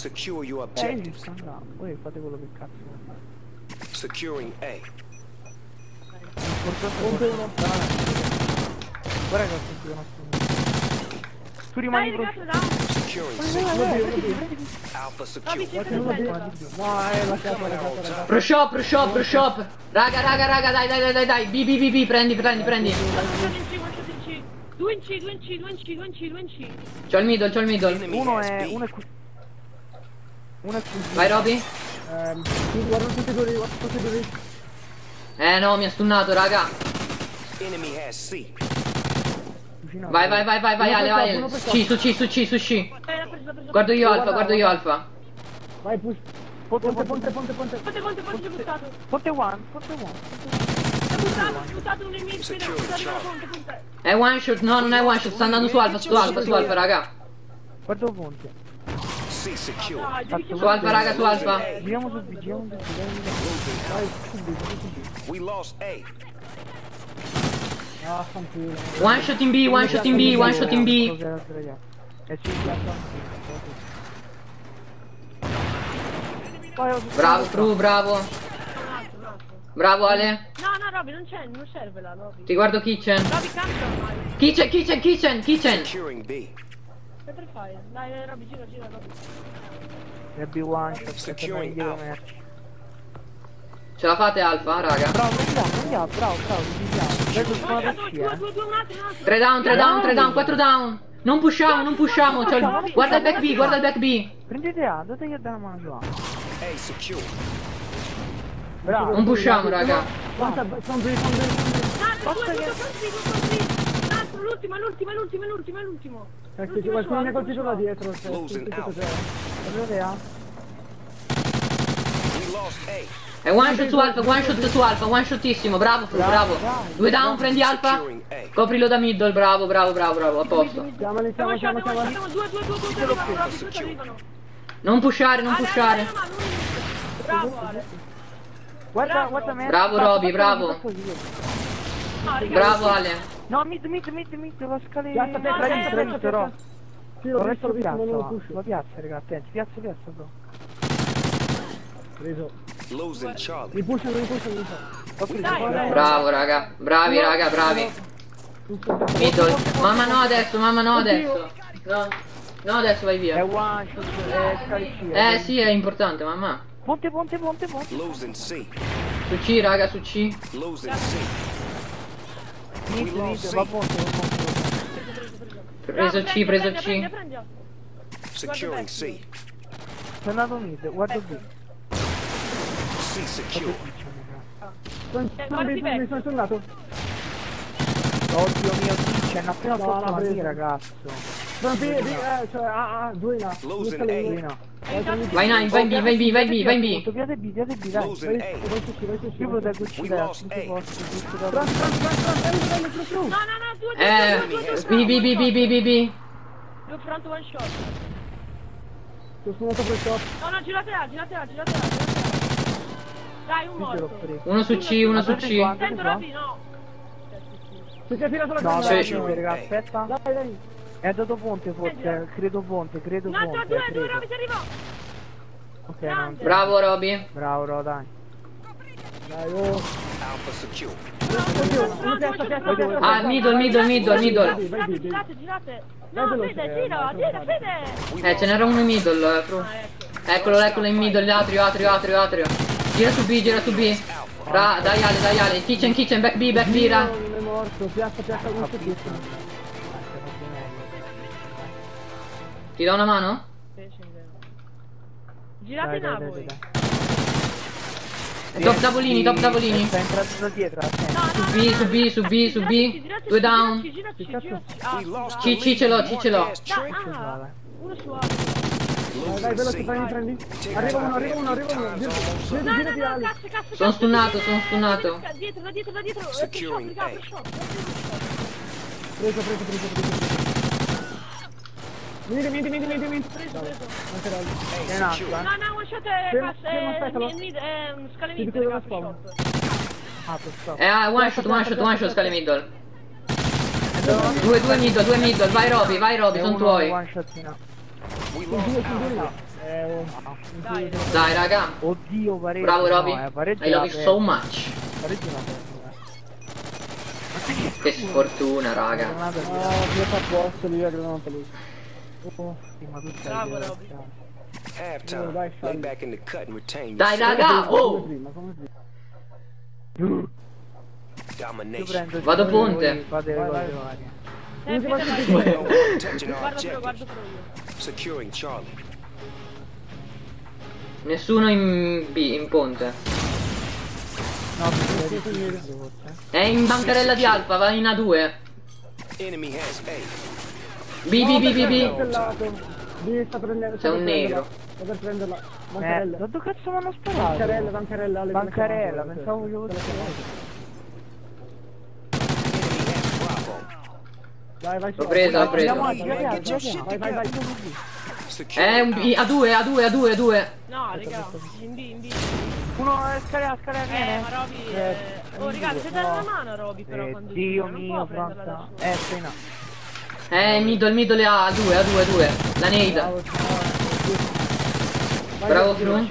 Secure your Eh, objectives. sto andando. Voi fate quello che cazzo. Securing A. L'importante è Guarda che ho sentito un attimo. Tu rimani Dai ragazzi, down. Securing C. Alpha secure. No, è la. Pro shop, pro shop, pro shop. Raga, raga, raga, dai, dai, dai, dai, dai. B, B, B, B, prendi, prendi, prendi. One shot in C, one shot in C. Due in C, due in C, due in C. C'ho il middle, c'ho il middle. Uno è... Uno è qui. È qui. Vai, Roby. Ehm, sì, guarda tutti e due, guarda tutti e due. Eh no, mi ha stunnato, raga. Enemy has C. Vicino a Vai, vai, vai, vai, vai, Ale, vai. C, su C, su C, su C. Guardo io alfa, Guarda, guardo io alfa. Vai, push. Ponte, Ponte, ponte, ponte, ponte, ponte. Ponte, ponte, buttato. Ponte one, ponte one. È one shot, no, non è one shot, sta andando su alfa, su alfa, su alfa, raga. Guarda ponte. Chiamare. alfa, raga, su alfa. Giriamo su B, giriamo su B. We lost A. Ah. One shot in B, one shot in B, one shot in B. Bravo, True, bravo. Bravo, Ale. No, no, Roby, non c'è, non serve la Roby. Ti guardo kitchen. Roby, cambia ormai. Kitchen, kitchen, kitchen, kitchen. Che per fare? Dai, dai, Roby, gira, gira, Roby. E B one shot, aspetta, Alpha. merci. Ce la fate alfa, raga. Bravo, andiamo, andiamo, bravo, bravo, andiamo. Vedo eh. altro. 3 down, 3 down, 3 down, 4 down. Non pushiamo, non pushiamo. il- Guarda il back B, guarda il back B. Prendete A, date che dà una mano su A. A secure. Bravo. Non pushiamo, raga. Guarda, sono due, sono due, sono due. Un altro, l'ultimo, l'ultimo, l'ultimo, l'ultimo, l'ultimo. Eh, L'ultimo qualcuno mi ha colpito da dietro. cioè, Losing tutto Alpha. c'è. Prendete A. We lost A. È one shot su alfa, one shot su alfa, one shotissimo. Bravo, Fru, bravo. Due down, prendi alfa. Coprilo da middle, bravo, bravo, bravo, bravo, a posto. Chiamali, chiamali, chiamali, chiamali. due, due, due, due, due, due. Non pushare, non pushare. Bravo, Ale. Guarda, Bravo. guarda me. Bravo, Faccio, Roby, bravo. Bravo Ale. No, mid, mid, mid, mid, la scala Piazza, piazza, piazza, Tradito, tradito, piazza, però. Sì, l'ho Lo visto, piazza, non lo va. push. La piazza, raga, attenti, piazza, piazza, bro. Preso. Losing Charlie. Mi pushano, mi pushano, mi pushano. Bravo, raga. Bravi, raga, bravi. Middle. Mamma no adesso, mamma no adesso. No. No, adesso vai È via. one shot, è scali C. Eh sì, è importante, mamma. Ponte, ponte, ponte, ponte. Losing C. Su C, raga, su C. Losing C. Mid, mid, va ponte. Preso C, preso C. Securing C. Sono andato mid, guarda B. C secure. Sono Eh, mi sono tornato. Oddio mio, kitchen, appena No, fatto la ragazzo. Sono B, B, eh, cioè, ah, ah, due in A. Due Losing A. Vai in A, vai in B, vai in B, vai in B, vai in B. Piate B, piate B, dai. Vai, A. vai su C, vai su C. Io proteggo C, lost tutti i posti, tutti da. No, no, no, due, Eh, B, B, B, B, B, B, B. Due front one shot. Sono suonato per shot. No, no, girate A, girate A, girate A. Dai, un morto. Uno su C, uno su C. Sento qua. Roby, no. Si è tirato la gamba. no, raga, aspetta. Dai, dai. È andato ponte forse, credo ponte, credo altro, ponte, due, due, credo. Roby, si arriva. Ok, no, Bravo, Roby. bravo, Ro, dai. Dai, oh. Alpha secure. Piazza, piazza. Ah, middle, middle, middle, middle. Girate, girate, No, Fede, eh, gira, gira, Fede. Eh, ce n'era uno in middle, eh, Fru. Ah, ecco. Eccolo, eccolo in middle, atrio, atrio, atrio, atrio. Gira su B, gira su B. Ra, dai Ale, dai Ale. Kitchen, kitchen, back B, back B, ra. Non è morto, piazza, piazza, non c'è Ti do una mano? Sì. Girate Dai, A dai, voi. dai, dai. Top tavolini, top tavolini. Sta entrando da dietro. No, no, Su no, B, no, su no, B, su B, su B. Due down. Che. C, C ce l'ho, C ce l'ho. Uno su A. Dai, dai, veloce, prendi, prendi. Arriva uno, arriva uno, arriva uno. Girati, girati, No, no, girati, no, Ali. cazzo, cazzo, Sono stunnato, sono stunnato. Dietro, da dietro, da dietro. Shot. Preso, preso, preso, preso. Vieni, vieni, vieni, vieni, vieni. Preso, preso. Non c'era altro, eh. No, no, one shot è Fermo, fermo, mid, è un scale Ti mid, dico dove raga, spawn. Ah, stop. Eh, one shot, one shot, one shot, scale middle. Due, due middle, due middle. Vai Roby, vai Roby, È sono tuoi. one shot. Eh, Dai, Dai, raga. Oddio, pareggio. Bravo, Roby. No, eh, I love you so much. Pareggio eh. Che sfortuna, raga. Ah, io fa posto lì, la granata lì. Halftime. Dai, Lay back in the cut and retain Dai, raga. Oh. Vado ponte. io. Securing Charlie. Nessuno in B, in ponte. No. È in bancarella di Alfa, va in A2. B, B, B, B, B. B sta prendendo. C'è un nero. Sta per prenderla. Eh, Bancarella. da dove cazzo mi hanno sparato? Bancarella, bancarella. Bancarella, pensavo che Bravo. Vai, vai. L'ho preso, l'ho preso. Vai, vai, vai. È un B, A2, A2, A2, A2. No, raga, in B, in B. Uno è scalera, scalera Eh, ma Roby... Eh... Oh, raga, dovete dare una mano a Roby però Eh, quando Dio mio, può prenderla da Franca. Eh. Eh, middle, middle A2, A2, A2. La nade. Bravo, Fru.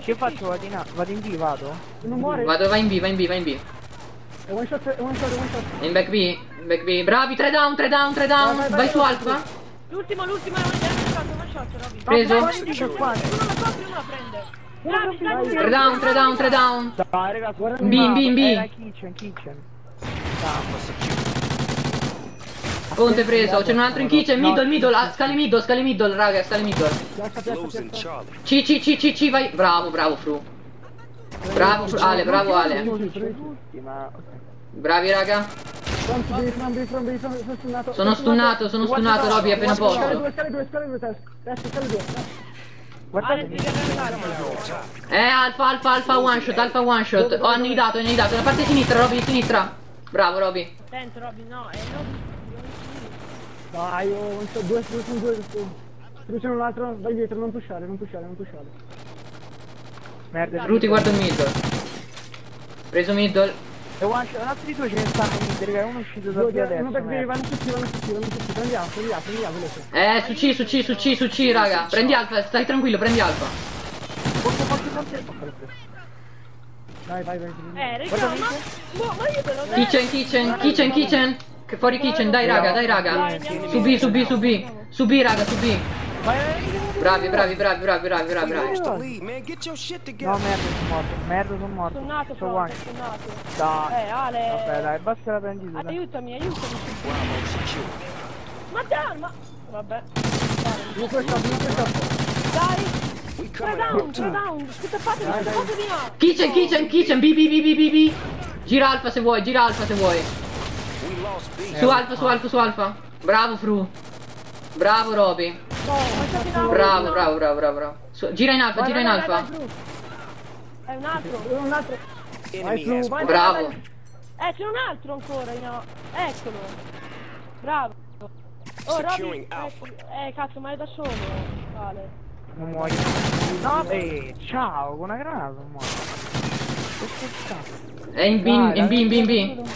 Che faccio? Vado in, A- vado in B, vado? Non muore. Vado, vai in B, vai in B, vai in B. È one shot, è one shot, è one shot. In back B, in back B. Bravi, 3 down, 3 down, 3 down. Vai, vai, Vai su. Alfa. L'ultimo, l'ultimo è un shot, una shot, Roby. Preso. Uno la copre, uno la prende. Bravi, bravi, 3 down, 3 down, 3 down. Dai, ragazzi, guarda In B, in B, in B. Era kitchen, kitchen. Ponte preso, c'è un altro in kitchen, middle, middle, ah, scale middle, scale middle, raga, scale middle. C, C, C, C, C, vai. Bravo, bravo, Fru. Bravo, Fru- Ale, bravo, Ale. Bravi, raga. Sono stunnato. Sono stunnato, sono stunnato, Roby, appena Scale posso. Eh, alfa, alfa, alfa, one shot, alfa, one shot. Ho annidato, ho annidato. La parte sinistra, Roby, sinistra. Bravo, Roby. Attento, Roby, no, è Roby. Dai, io one shot, due, due, sono due. Se c'è un altro, vai dietro, non pushare, non pushare, non pushare. merda. Ruti, guarda il middle. Preso middle. E one shot, un altro di due ce ne stanno in mid, raga, uno è uscito da Due, qui due, adesso. uno per merda. vanno tutti, vanno tutti, vanno tutti. Prendi A, prendi A, prendi A, veloce. Eh, su C, su C, su C, su C, raga. Prendi alfa, stai tranquillo, prendi alfa. Forse, forse, forse. Dai, vai, vai. prendi. Eh, raga, ma... Boh, ma io te detto. Kitchen, kitchen, kitchen, kitchen. Che fuori kitchen, dai raga, dai raga. Su B, su B, su B. Su B, raga, su B. Bravi, bravi, bravi, bravi, bravi, bravi, bravi. No, merda, sono morto. Merda, sono morto. Sono pronto, one. stunnato. Dai. Eh, Ale... Vabbè, dai, basta la prendi tu. dai. Aiutami, aiutami. Ma dai, ma... Vabbè. Uno per shot. Dai, tre down, tre down. Scappatevi no. Kitchen, kitchen, kitchen, B, B, B, B, B, B. Gira alfa se vuoi, gira alfa se vuoi. B. Su alfa, su alfa, su alfa. Bravo, Fru. Bravo, Roby. Bravo, bravo, bravo, bravo, bravo. Su- gira in alfa, gira in alfa. È un altro. Un altro. Vai, Bravo. Bravo. Eh, c'è un altro ancora, no. Eccolo. Bravo. Oh, Roby. Alpha. Eh, cazzo, ma è da solo. Vale. Non muoio. No, beh, ciao, con una granata non muoio. Che cazzo? È in B, in B, in B, in B.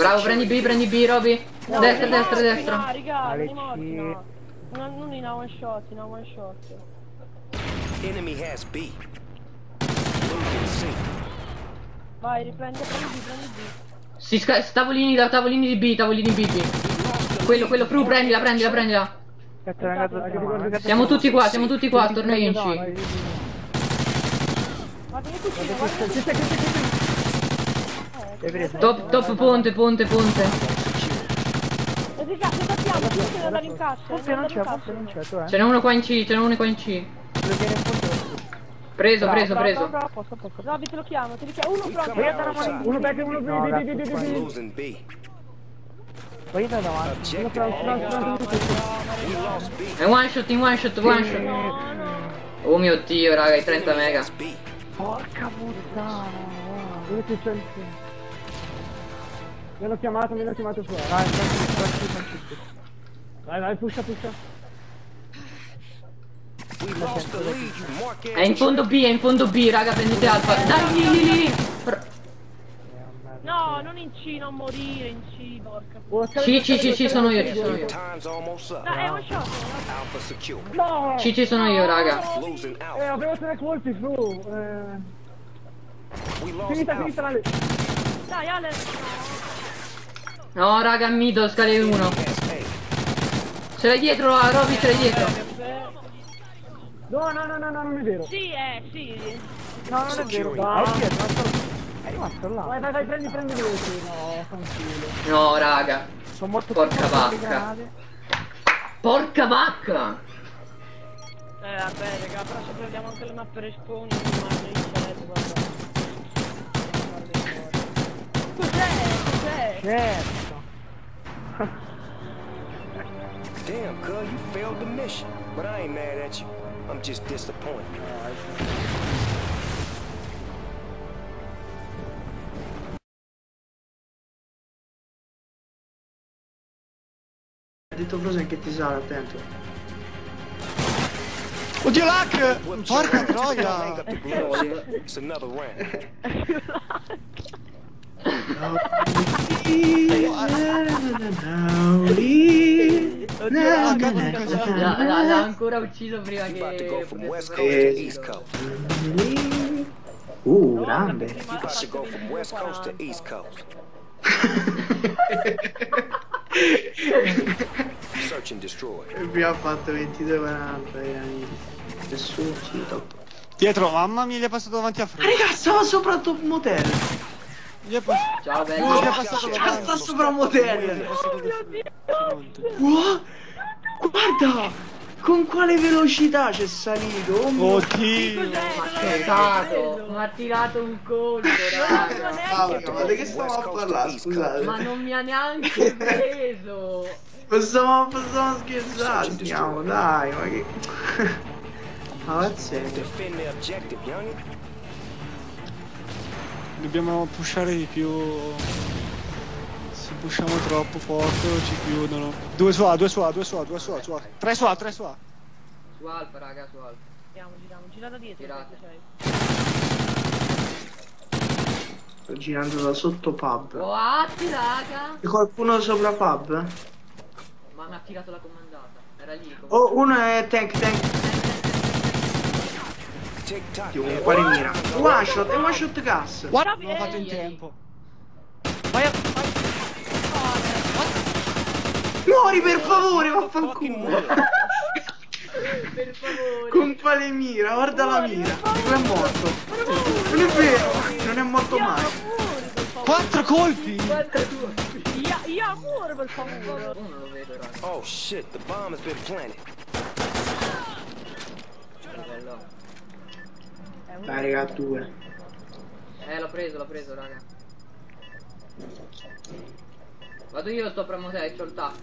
Bravo, prendi B, prendi B, Roby. Destra, no, destra, No, destra. raga, Ale, non i morti, sì. no. Non, non in one shot, in one shot. Enemy has B. Vai, riprendi, prendi B, prendi B. Si tavolini da tavolini di B, tavolini di B, B. Quello, quello, Fru, prendila, prendila, prendila. Cazzo, Siamo tutti qua, siamo tutti qua, tornei in C. Ma vieni qui, guarda qui. Chi c'è, chi c'è, chi c'è? Hai preso? Top, top, ponte, ponte, ponte. E di cazzo, sappiamo, tu devi andare in cassa. Forse non c'è, forse non c'è, tu eh. Ce n'è uno qua in C, ce n'è uno qua in C. Preso, preso, Bravo, preso. posto. Roby, te lo chiamo, te lo chiamo. Uno pronto. Uno back, uno No, B, B, B, ragazzi, B, B, qua. B. Losing B. Vai da davanti. È one shot, in one shot, one shot. No, no. Oh mio dio, raga, i 30 Enemy mega. Porca puttana. Dove c'è il Mi hanno chiamato, mi hanno chiamato fuori. Dai. Vai, vai, pusha, pusha. We lost the lead. You mark È in fondo B, è in fondo B, raga, prendete alfa. Dai, lì, lì, lì. No, No, non in C, non morire in C, porca. Ci, ci, ci, ci sono io, ci sono io. No, è un shot. Alpha secure. No! Ci, ci sono io, raga. Eh, avevo tre colpi su. Eh, finita, finita la... Dai, Ale. No, raga, middle, scale 1. Has A. Ce l'hai dietro, ah, Roby, ce l'hai dietro. No, no, no, no, no, non è vero. Sì, eh, sì. No, non è vero. Dai, è rimasto, è rimasto là. Vai, vai, vai, prendi, prendi lui. Sì, no, fanculo. No, raga. Sono morto Porca vacca. Porca vacca. Eh, vabbè, raga, però se prendiamo anche le mappe respawn, non mangio il cervello, guarda. Cos'è? Cos'è? Certo. Damn, cuz, you failed the mission. But I ain't mad at you. I'm just disappointed. Ha detto Frozen che ti sale, attento. Oddio Lac! Whip Porca your ass. Hang troia! up. It's another round. L'ha ancora ucciso prima che Coast. Uh, grande. Search and destroy. Abbiamo fatto 22,40 veramente. Nessuno cito. Dietro, mamma mia, gli è passato davanti a Fred. raga, stava sopra il top motel. Gli è passato... Ciao. Gli è passato sta sopra fronte. Wow, guarda! Con quale velocità c'è salito? Oh mio Oddio! Ma mi ha tirato un colpo, raga. ma di che stiamo a parlare? Scusate. Ma non mi ha neanche preso. Ma stiamo, stiamo scherzando, andiamo, dai, ma che... Ma pazzesco. Dobbiamo pushare di più. Se pushiamo troppo poco ci chiudono. Due su A, due su A, due su A, due su A, su A. Tre su A, tre su A. Su Alfa, raga, su Alfa. Giriamo, giriamo, gira da dietro. Girate. Sto girando da sotto pub. Oh, atti, raga. C'è qualcuno sopra pub? Ma mi ha tirato la comandata. Era lì. comunque. Oh, uno è tank tank. Tick tock. Dio, con quale mira? One shot, è one shot gas. Guarda, l'ho fatto in tempo. Vai a... vai. Muori per favore, vaffanculo. move. Per favore. Con quale mira? Guarda la mira. Dico è morto. Non è vero, non è morto mai. Quattro colpi! Io, io amore, per favore. Oh shit, the bomb has been planted. Dai, raga, due. Eh, l'ho preso, l'ho preso, raga. Vado io sopra Mosè, c'ho il tac.